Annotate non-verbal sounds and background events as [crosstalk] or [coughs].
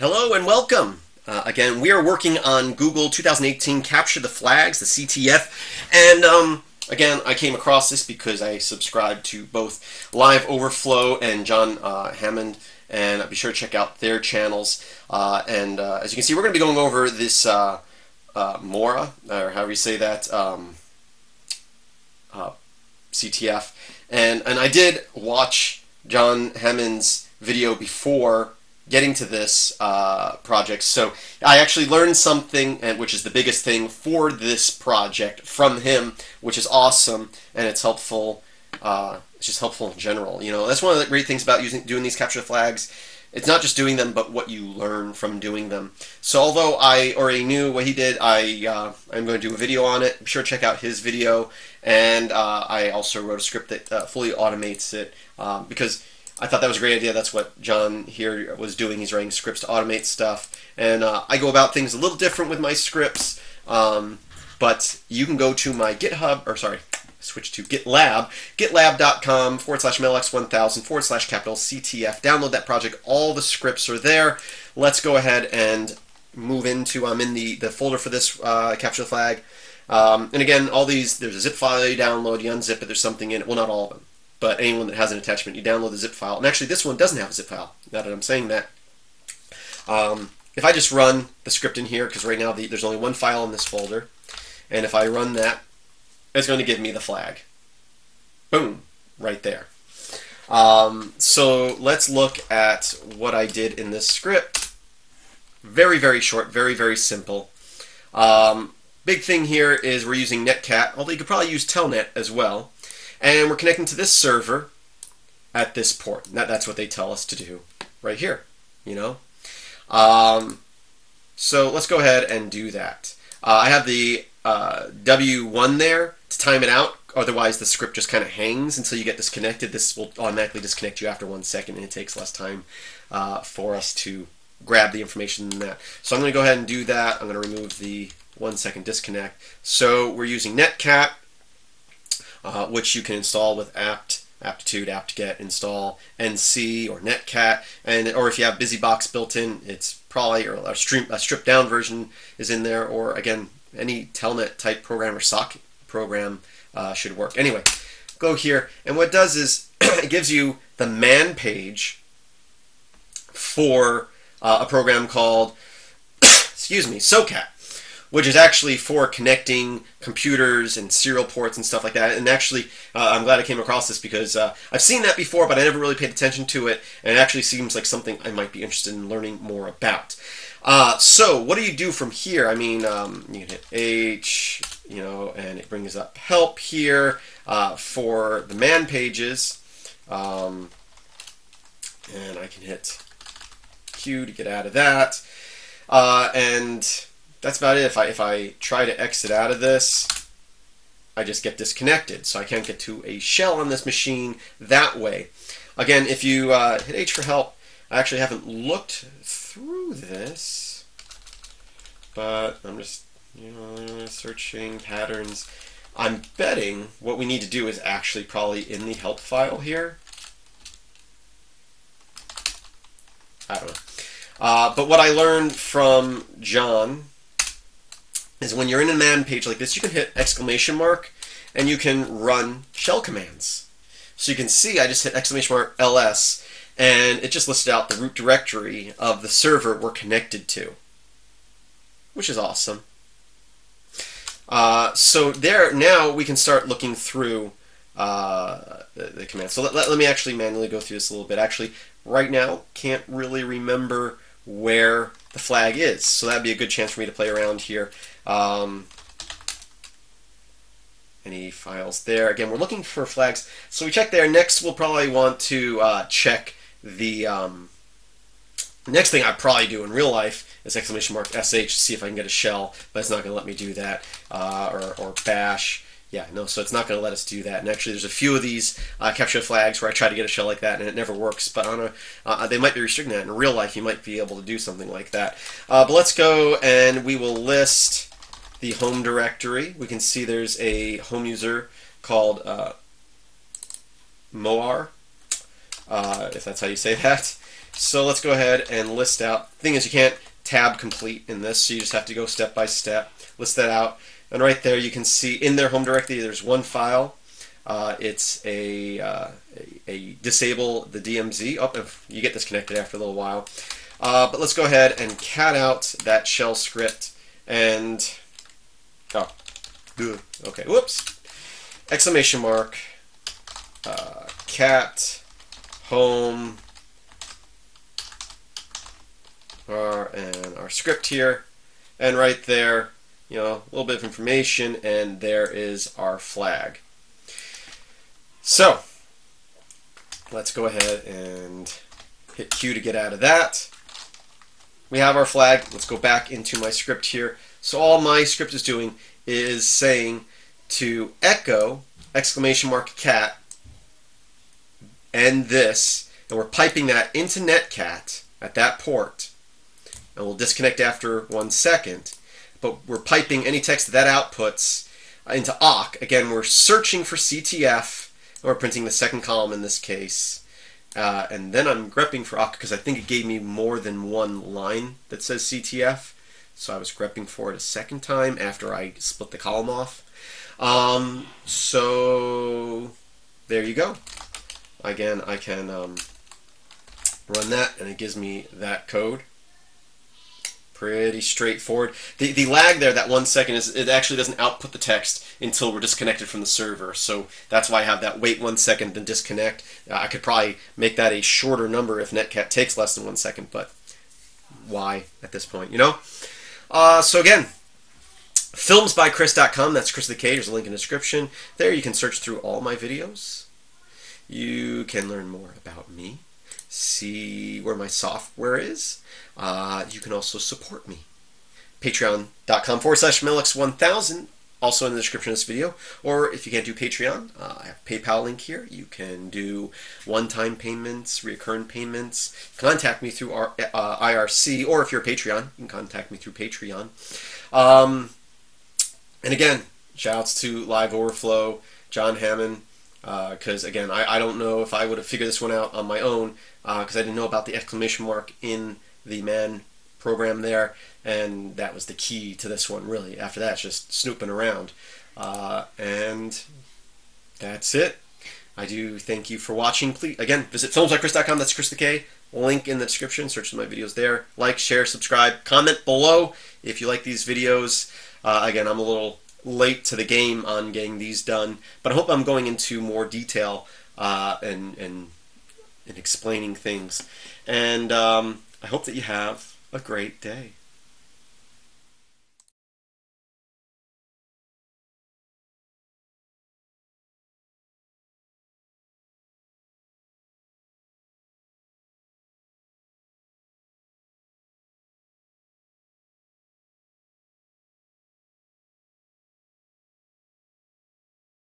Hello and welcome. Uh, again, we are working on Google 2018 Capture the Flags, the CTF, and um, again, I came across this because I subscribe to both Live Overflow and John uh, Hammond, and be sure to check out their channels. Uh, and uh, as you can see, we're going to be going over this uh, uh, Mora, or however you say that, um, CTF, and and I did watch John Hammond's video before getting to this uh, project. So I actually learned something, and which is the biggest thing for this project from him, which is awesome, and it's helpful. Uh, it's just helpful in general. You know, that's one of the great things about using doing these capture flags. It's not just doing them, but what you learn from doing them. So although I already knew what he did, I uh, I'm going to do a video on it. Be sure to check out his video, and uh, I also wrote a script that uh, fully automates it um, because I thought that was a great idea. That's what John here was doing. He's writing scripts to automate stuff. And uh, I go about things a little different with my scripts. Um, but you can go to my GitHub, or sorry, switch to GitLab, gitlab.com forward slash metalx1000 forward slash capital CTF. Download that project. All the scripts are there. Let's go ahead and move into, I'm in the, the folder for this uh, capture flag. Um, and again, all these, there's a zip file you download, you unzip it, there's something in it. Well, not all of them but anyone that has an attachment, you download the zip file. And actually, this one doesn't have a zip file, now that I'm saying that. Um, if I just run the script in here, because right now the, there's only one file in this folder, and if I run that, it's going to give me the flag. Boom, right there. Um, so let's look at what I did in this script. Very, very short, very, very simple. Um, big thing here is we're using Netcat, although you could probably use Telnet as well. And we're connecting to this server at this port. That, that's what they tell us to do right here, you know? Um, so let's go ahead and do that. Uh, I have the uh, W1 there to time it out. Otherwise, the script just kind of hangs until you get disconnected. This will automatically disconnect you after one second, and it takes less time uh, for us to grab the information in that. So I'm going to go ahead and do that. I'm going to remove the one second disconnect. So we're using Netcat uh, which you can install with apt aptitude apt-get install nc or netcat. And or if you have busybox built in it's probably or a, stream, a stripped down version is in there or again any telnet type program or sock program uh, should work. Anyway go here and what it does is [clears throat] it gives you the man page for uh, a program called [coughs] excuse me socat which is actually for connecting computers and serial ports and stuff like that. And actually, uh, I'm glad I came across this because uh, I've seen that before, but I never really paid attention to it, and it actually seems like something I might be interested in learning more about. Uh, so, what do you do from here? I mean, um, you can hit H, you know, and it brings up help here uh, for the man pages. Um, and I can hit Q to get out of that. Uh, and that's about it. If I if I try to exit out of this, I just get disconnected, so I can't get to a shell on this machine that way. Again, if you uh, hit H for help, I actually haven't looked through this, but I'm just you know searching patterns. I'm betting what we need to do is actually probably in the help file here. I don't know. Uh, but what I learned from John is when you're in a man page like this, you can hit exclamation mark and you can run shell commands. So you can see I just hit exclamation mark ls and it just listed out the root directory of the server we're connected to, which is awesome. Uh, so there, now we can start looking through uh, the, the commands. So let, let, let me actually manually go through this a little bit. Actually, right now, can't really remember where the flag is. So that'd be a good chance for me to play around here. Um, any files there? Again, we're looking for flags. So we check there. Next, we'll probably want to uh, check the um, next thing I probably do in real life is exclamation mark sh to see if I can get a shell, but it's not going to let me do that. Uh, or, or bash. Yeah, no, so it's not going to let us do that. And actually, there's a few of these uh, capture flags where I try to get a shell like that, and it never works. But on a, uh, they might be restricting that. In real life, you might be able to do something like that. Uh, but let's go, and we will list the home directory. We can see there's a home user called uh, Moar, uh, if that's how you say [laughs] that. So let's go ahead and list out. Thing is, you can't tab complete in this, so you just have to go step by step, list that out. And right there, you can see in their home directory, there's one file. Uh, it's a, uh, a, a, disable the DMZ. Oh, if you get disconnected after a little while. Uh, but let's go ahead and cat out that shell script and oh, okay, whoops, exclamation mark, uh, cat home our, and our script here, and right there, you know, a little bit of information, and there is our flag. So, let's go ahead and hit Q to get out of that. We have our flag. Let's go back into my script here. So all my script is doing is saying to echo exclamation mark cat and this, and we're piping that into netcat at that port and we'll disconnect after one second. But we're piping any text that outputs into awk. Again, we're searching for CTF, and we're printing the second column in this case. Uh, and then I'm grepping for awk because I think it gave me more than one line that says CTF. So I was grepping for it a second time after I split the column off. Um, so there you go. Again, I can um, run that and it gives me that code pretty straightforward. The, the lag there, that one second, is it actually doesn't output the text until we're disconnected from the server. So that's why I have that wait one second, then disconnect. Uh, I could probably make that a shorter number if Netcat takes less than one second, but why at this point, you know? Uh, so again, filmsbykris.com, that's Kris the K, there's a link in the description. There you can search through all my videos. You can learn more about me see where my software is. Uh, you can also support me. Patreon.com forward slash metalx1000, also in the description of this video. Or if you can't do Patreon, uh, I have PayPal link here. You can do one-time payments, recurring payments. Contact me through our, uh, IRC, or if you're a Patreon, you can contact me through Patreon. Um, and again, shoutouts to Live Overflow, John Hammond, because uh, again, I, I don't know if I would have figured this one out on my own because uh, I didn't know about the exclamation mark in the man program there, and that was the key to this one really. After that, just snooping around, uh, and that's it. I do thank you for watching. Please again visit filmsbykris.com. That's Kris the K. Link in the description. Search my videos there. Like, share, subscribe, comment below if you like these videos. Uh, again, I'm a little late to the game on getting these done, but I hope I'm going into more detail uh, and, and, and explaining things. And um, I hope that you have a great day.